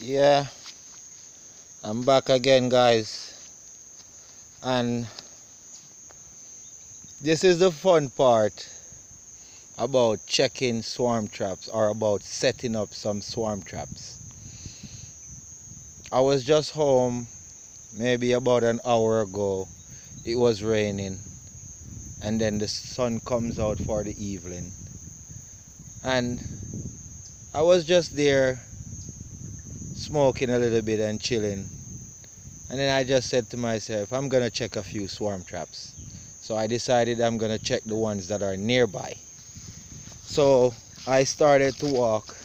yeah. I'm back again guys. And this is the fun part about checking swarm traps or about setting up some swarm traps. I was just home maybe about an hour ago. It was raining. And then the sun comes out for the evening. And I was just there smoking a little bit and chilling. And then I just said to myself, I'm going to check a few swarm traps. So I decided I'm going to check the ones that are nearby. So I started to walk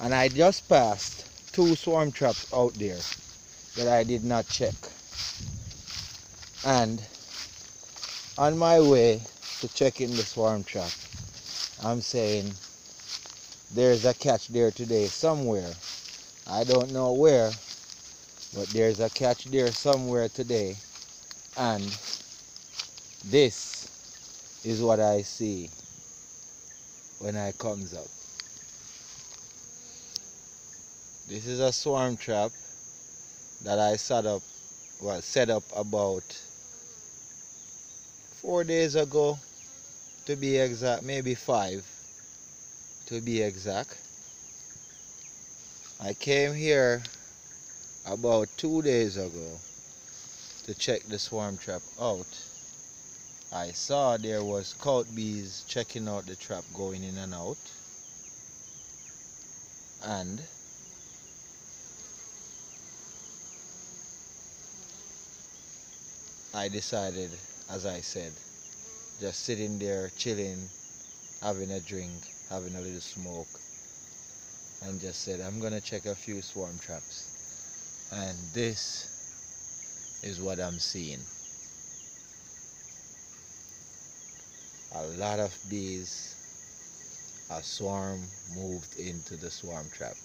and I just passed two swarm traps out there that I did not check. And on my way to checking the swarm trap, I'm saying there's a catch there today somewhere I don't know where, but there's a catch there somewhere today. And this is what I see when I comes up. This is a swarm trap that I set up, well, set up about four days ago, to be exact, maybe five, to be exact. I came here about two days ago to check the swarm trap out. I saw there was scout bees checking out the trap going in and out. And I decided, as I said, just sitting there chilling, having a drink, having a little smoke and just said I'm gonna check a few swarm traps. And this is what I'm seeing. A lot of bees a swarm moved into the swarm trap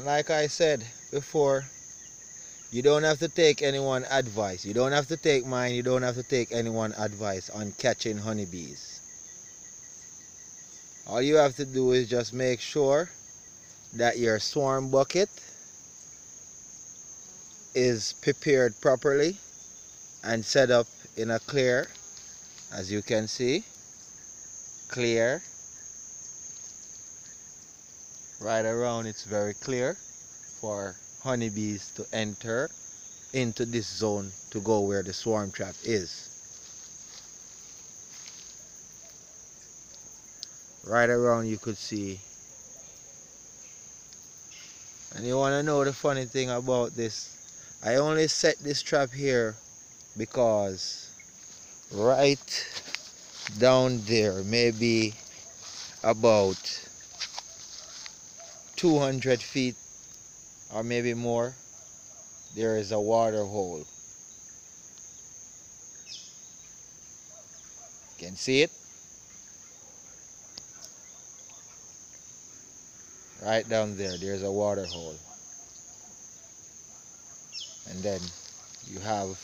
And like I said before, you don't have to take anyone advice. You don't have to take mine. You don't have to take anyone advice on catching honeybees. All you have to do is just make sure that your swarm bucket is prepared properly and set up in a clear as you can see clear right around it's very clear for honeybees to enter into this zone to go where the swarm trap is. Right around you could see. And you want to know the funny thing about this? I only set this trap here because right down there maybe about 200 feet or maybe more there is a water hole. Can see it? Right down there there's a water hole. And then you have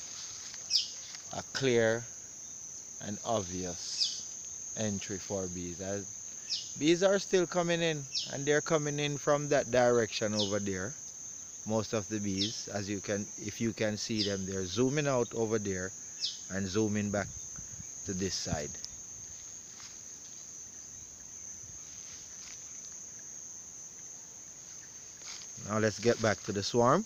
a clear and obvious entry for bees Bees are still coming in and they're coming in from that direction over there. Most of the bees, as you can, if you can see them, they're zooming out over there and zooming back to this side. Now let's get back to the swarm.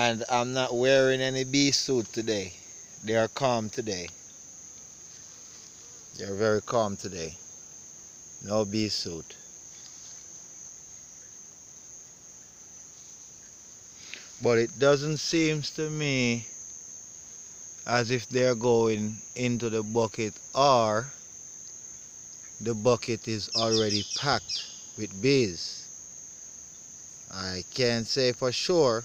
And I'm not wearing any bee suit today. They are calm today. They're very calm today. No bee suit. But it doesn't seem to me as if they're going into the bucket or the bucket is already packed with bees. I can't say for sure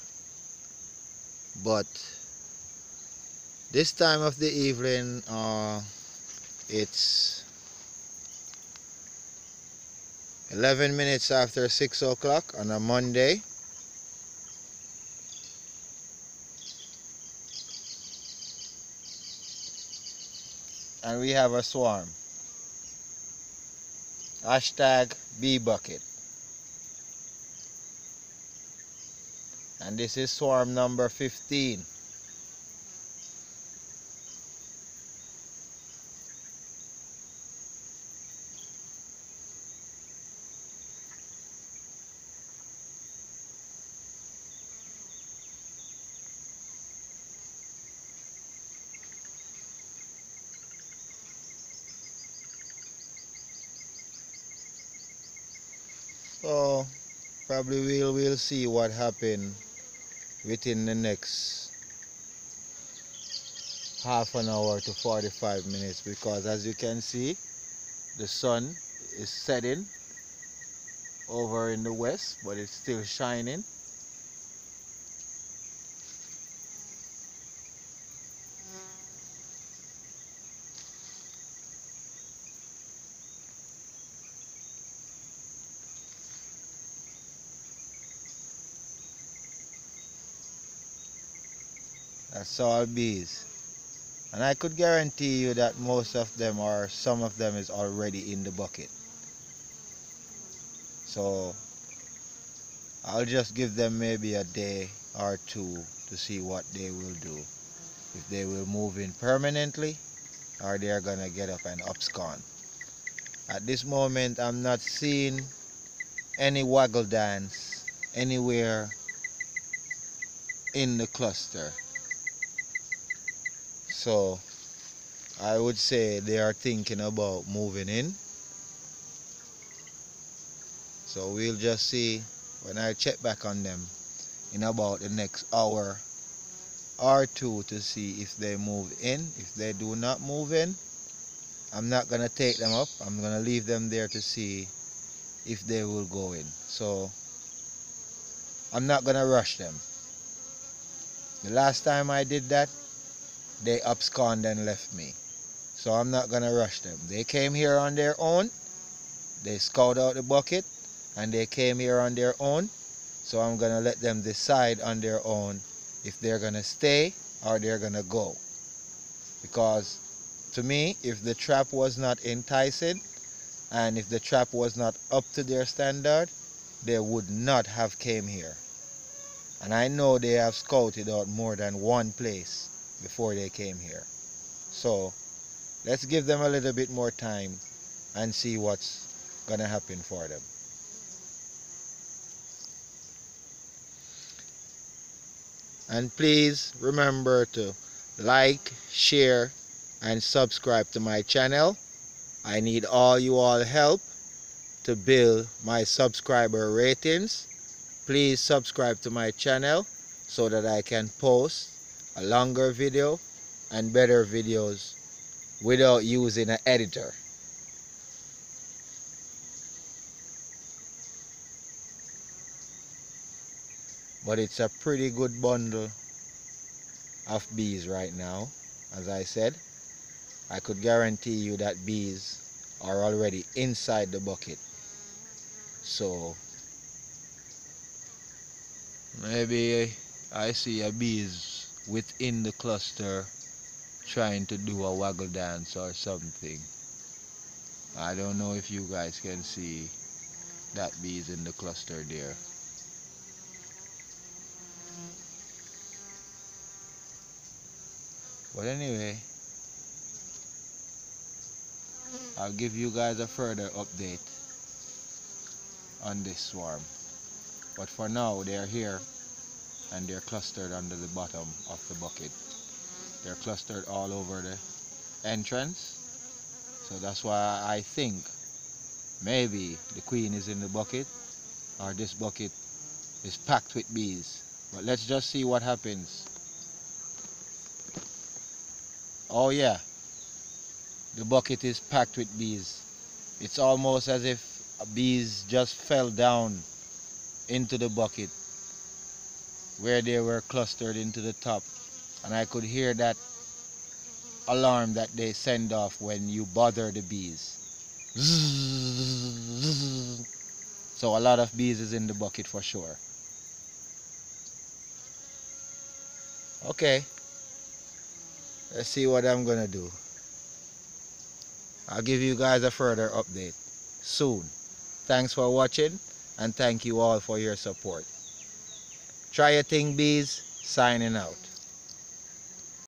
but this time of the evening uh, it's 11 minutes after 6 o'clock on a Monday. And we have a swarm. Hashtag bee bucket and this is swarm number 15 So probably we'll we'll see what happen within the next half an hour to 45 minutes because as you can see the sun is setting over in the west but it's still shining That's all bees. And I could guarantee you that most of them or some of them is already in the bucket. So I'll just give them maybe a day or two to see what they will do. If they will move in permanently or they're gonna get up and abscond. At this moment I'm not seeing any waggle dance anywhere in the cluster. So I would say they are thinking about moving in. So we'll just see when I check back on them in about the next hour or two to see if they move in. If they do not move in, I'm not going to take them up. I'm going to leave them there to see if they will go in. So I'm not going to rush them. The last time I did that, they abscond and left me. So I'm not going to rush them. They came here on their own. They scout out the bucket and they came here on their own. So I'm going to let them decide on their own if they're going to stay or they're going to go. Because to me, if the trap was not enticing and if the trap was not up to their standard, they would not have came here. And I know they have scouted out more than one place before they came here. So let's give them a little bit more time and see what's going to happen for them. And please remember to like, share, and subscribe to my channel. I need all you all help to build my subscriber ratings. Please subscribe to my channel so that I can post a longer video and better videos without using an editor. But it's a pretty good bundle of bees right now. As I said, I could guarantee you that bees are already inside the bucket. So maybe I see a bees within the cluster trying to do a waggle dance or something. I don't know if you guys can see that bees in the cluster there. But anyway, I'll give you guys a further update on this swarm. But for now, they're here and they're clustered under the bottom of the bucket. They're clustered all over the entrance. So that's why I think maybe the queen is in the bucket or this bucket is packed with bees. But let's just see what happens. Oh yeah, the bucket is packed with bees. It's almost as if bees just fell down into the bucket where they were clustered into the top and I could hear that alarm that they send off when you bother the bees. So a lot of bees is in the bucket for sure. Okay. Let's see what I'm gonna do. I'll give you guys a further update soon. Thanks for watching and thank you all for your support. Try a thing bees, signing out.